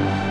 Bye.